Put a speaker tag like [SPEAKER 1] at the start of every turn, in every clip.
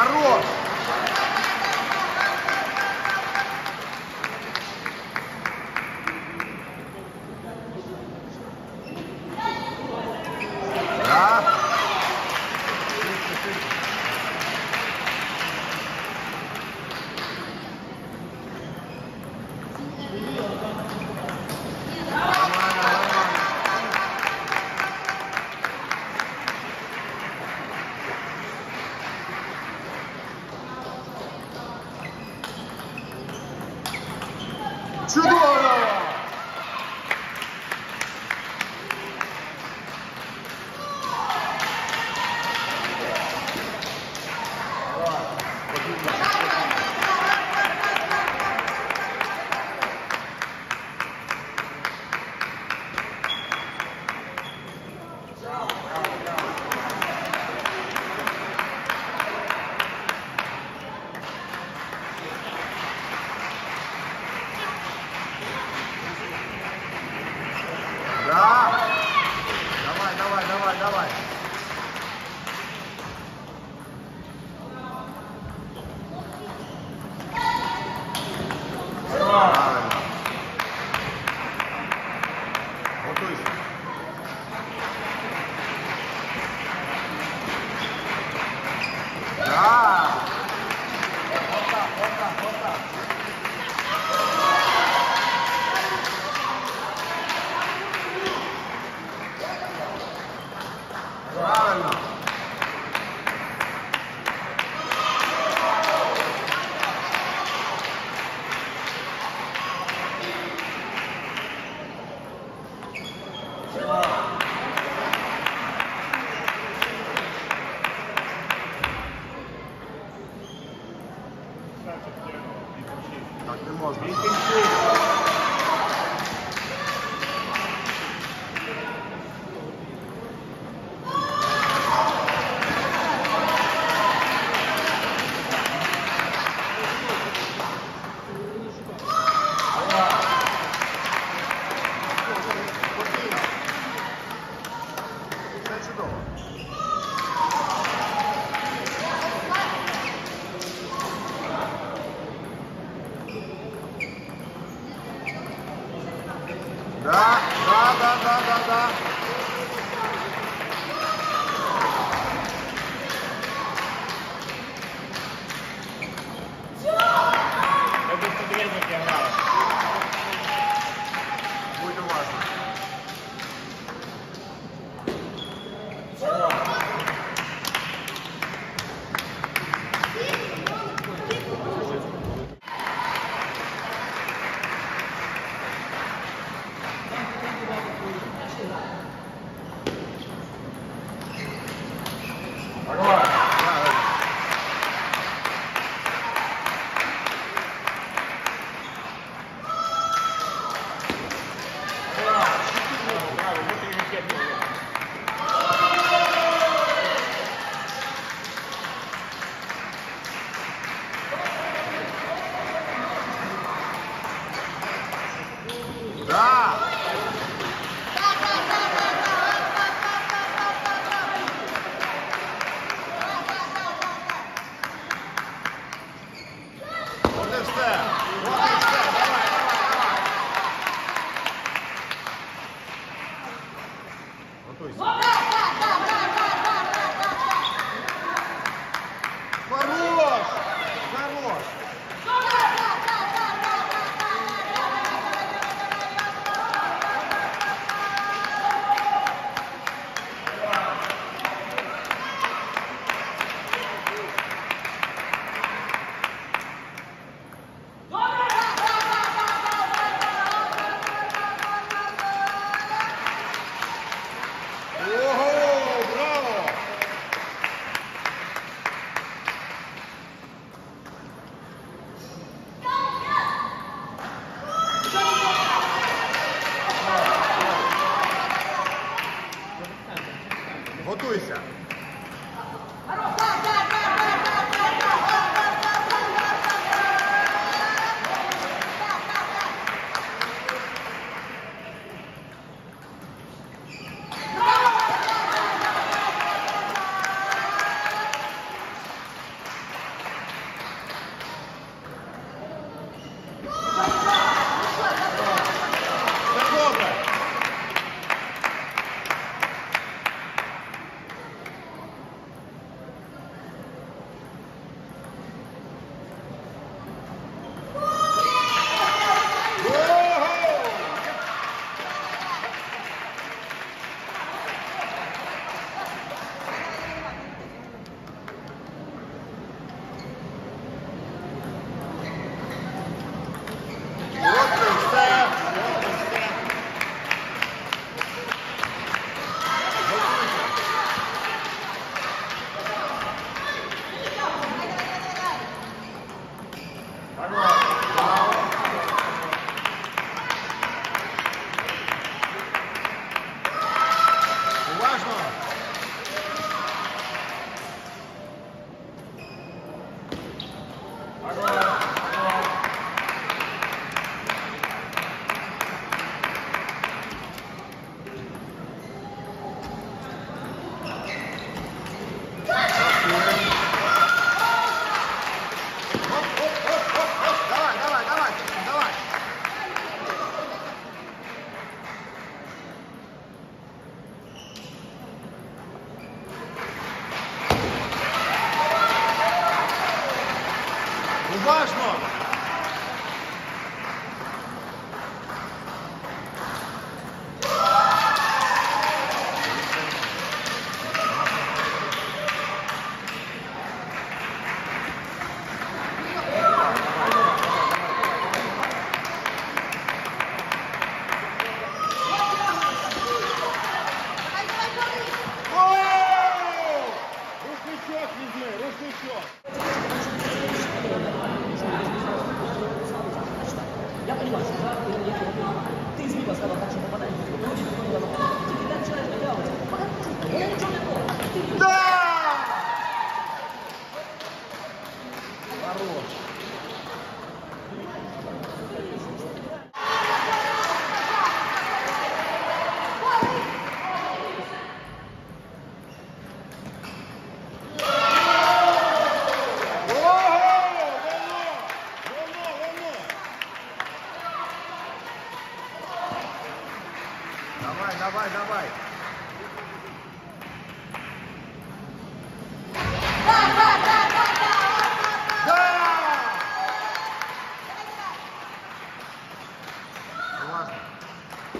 [SPEAKER 1] Хорош!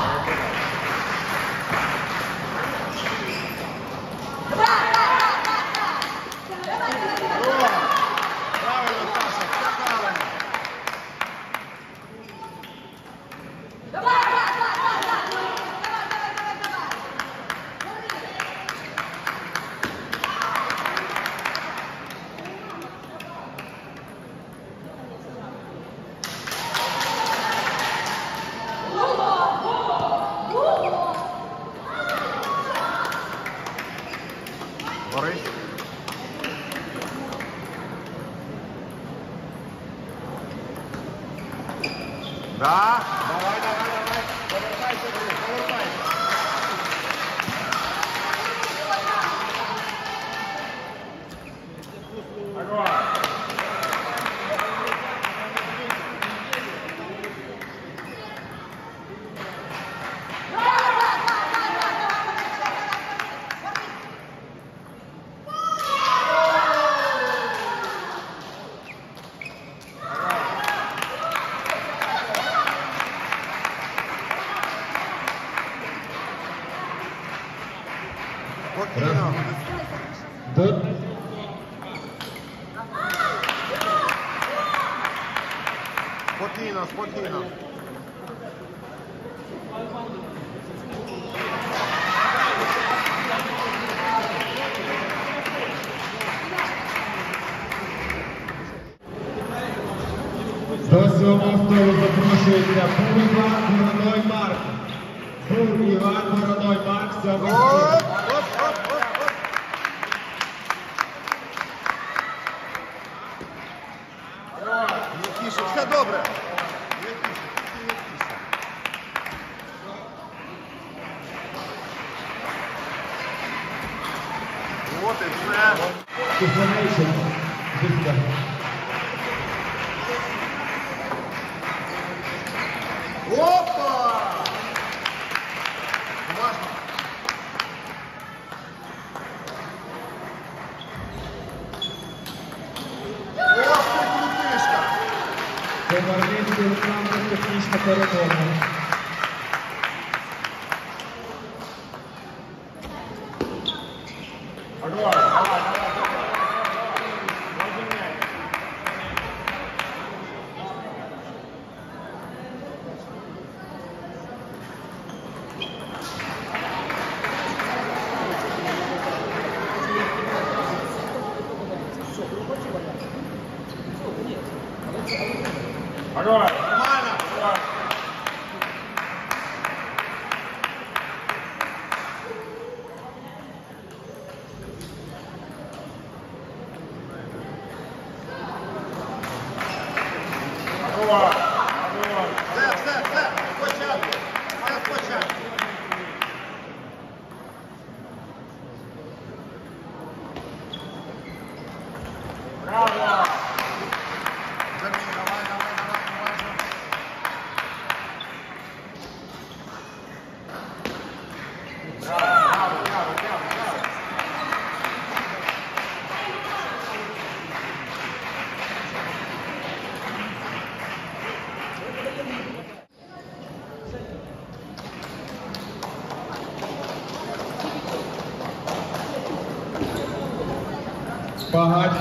[SPEAKER 1] Okay. Ah. до автора запрошується Бур Бородой Марк. Бур Іван Бородой Марк сьогодні. Все добре. От і все. Defamation. Defamation. Obrigado.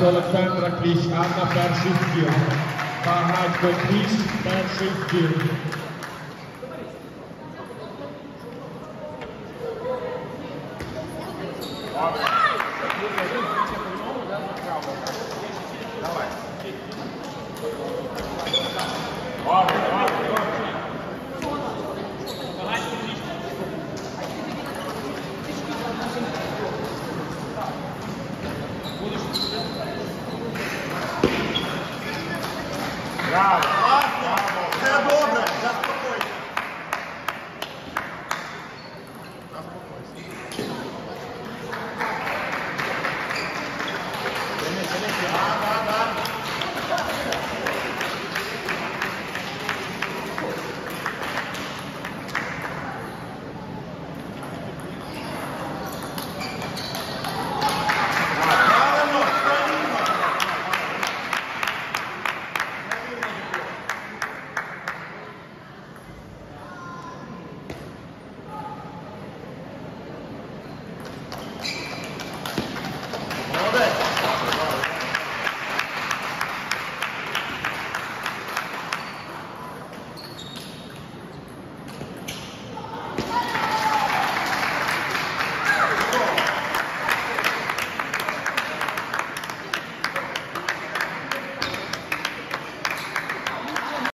[SPEAKER 1] Alexandra Krish, Anna Pershivkir. Bahad Kotrish Pershivkir.